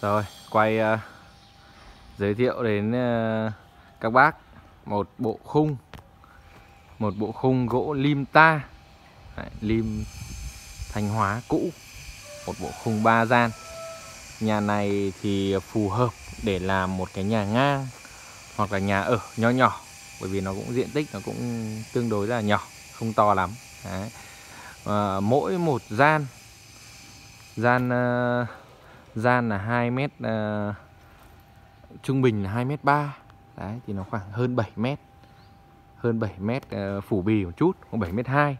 Rồi, quay uh, giới thiệu đến uh, các bác. Một bộ khung. Một bộ khung gỗ lim ta. Đấy, lim thanh hóa cũ. Một bộ khung ba gian. Nhà này thì phù hợp để làm một cái nhà ngang hoặc là nhà ở nho nhỏ. Bởi vì nó cũng diện tích nó cũng tương đối là nhỏ không to lắm. Đấy. À, mỗi một gian gian uh, gian là 2 mét uh, trung bình là 2 mét 3 đấy thì nó khoảng hơn 7 mét. Hơn 7 mét uh, phủ bì một chút khoảng 7 mét 2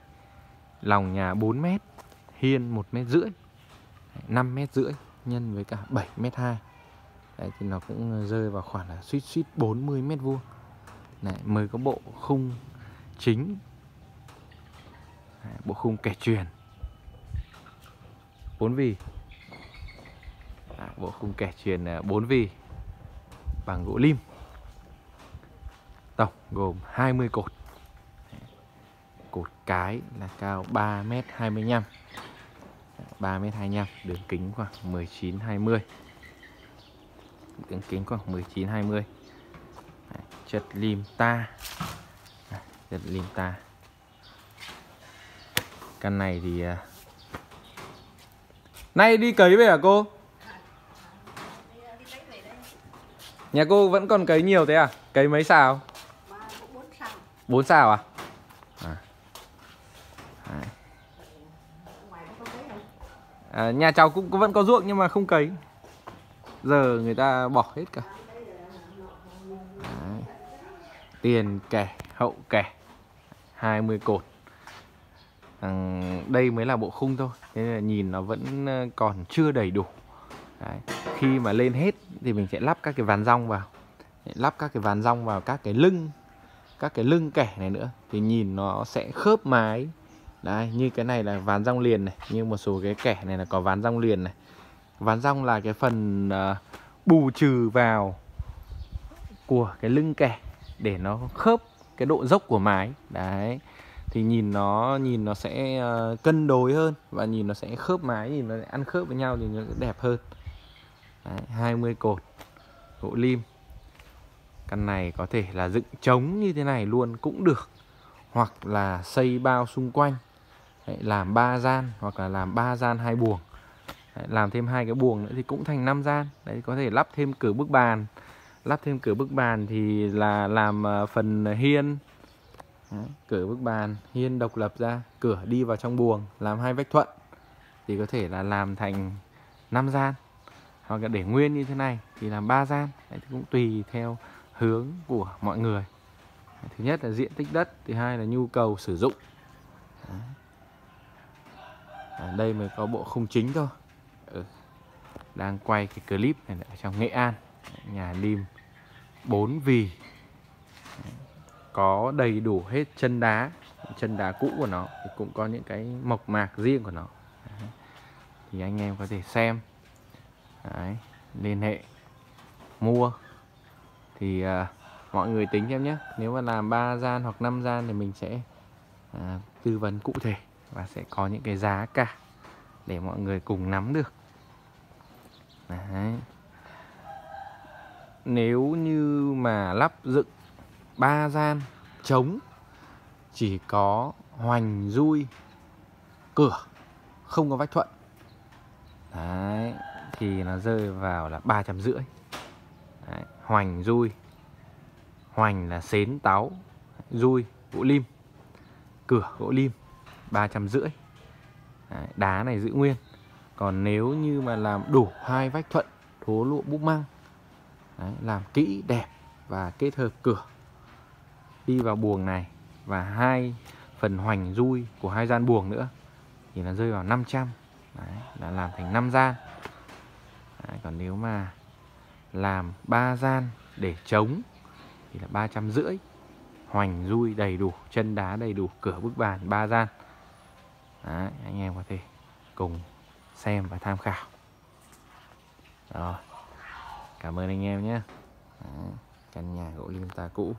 lòng nhà 4 mét hiên 1 mét rưỡi. 5 mét rưỡi nhân với cả 7 mét 2 đấy thì nó cũng rơi vào khoảng là suýt suýt 40 mét vuông. Này mới có bộ khung chính. Đấy, bộ khung kẻ truyền. 4 vì bộ khung kẻ truyền 4 à, vì bằng gỗ lim. Tổng gồm 20 cột. Cột cái là cao 3m25 3m25 đường kính khoảng 19-20 đường kính khoảng 19-20 chất lim ta. Chất lim ta. Căn này thì à, nay đi cấy về hả cô? Nhà cô vẫn còn cấy nhiều thế à? Cấy mấy xào? Bốn xào. À, à. à nhà cháu cũng vẫn có ruộng nhưng mà không cấy. Giờ người ta bỏ hết cả. Đấy. tiền kẻ hậu kẻ. 20 cột. À, đây mới là bộ khung thôi. Thế là nhìn nó vẫn ờ, còn chưa đầy đủ. Đấy. khi mà lên hết thì mình sẽ lắp các cái ván rong vào. Lắp các cái ván rong vào các cái lưng các cái lưng kẻ này nữa. Thì nhìn nó sẽ khớp mái. Đấy như cái này là ván rong liền này như một số cái kẻ này là có ván rong liền này. Ván rong là cái phần uh, bù trừ vào của cái lưng kẻ để nó khớp cái độ dốc của mái. Đấy. Thì nhìn nó nhìn nó sẽ uh, cân đối hơn và nhìn nó sẽ khớp mái nhìn nó ăn khớp với nhau thì nó sẽ đẹp hơn đấy, 20 cột gỗ lim. Căn này có thể là dựng trống như thế này luôn cũng được. Hoặc là xây bao xung quanh. Đấy, làm ba gian hoặc là làm ba gian hai buồng. Đấy, làm thêm hai cái buồng nữa thì cũng thành năm gian. Đấy có thể lắp thêm cửa bức bàn. Lắp thêm cửa bức bàn thì là làm ờ, phần hiên. Đấy, cửa bức bàn hiên độc lập ra cửa đi vào trong buồng làm hai vách thuận. Thì có thể là làm thành năm gian hoặc là để nguyên như thế này thì làm ba gian. Đấy, thì cũng tùy theo hướng của mọi người. Thứ nhất là diện tích đất thứ hai là nhu cầu sử dụng. Ở đây mới có bộ khung chính thôi. Ừ. đang quay cái clip này ở trong nghệ an. Nhà lim 4 vì. Có đầy đủ hết chân đá chân đá cũ của nó thì cũng có những cái mộc mạc riêng của nó. Thì anh em có thể xem. Đấy, liên hệ mua. Thì à, mọi người tính em nhé. Nếu mà làm 3 gian hoặc 5 gian thì mình sẽ à, tư vấn cụ thể và sẽ có những cái giá cả để mọi người cùng nắm được. Đấy. nếu như mà lắp dựng 3 gian trống chỉ có hoành dui cửa không có vách thuận. Đấy, thì nó rơi vào là ba trăm rưỡi. Hoành dui hoành là xến táo dui gỗ lim. Cửa gỗ lim ba trăm rưỡi. Đá này giữ nguyên. Còn nếu như mà làm đủ hai vách thuận thố lụa búp măng Đấy, làm kỹ đẹp và kết hợp cửa đi vào buồng này và hai phần hoành dui của hai gian buồng nữa thì nó rơi vào 500 Đấy, là làm thành 5 gian. Đấy, còn nếu mà làm 3 gian để chống thì là ba trăm rưỡi. Hoành dui đầy đủ chân đá đầy đủ cửa bức bàn ba gian. Đấy, anh em có thể cùng xem và tham khảo. Rồi cảm ơn anh em nhé. Căn nhà gỗ lim ta cũ.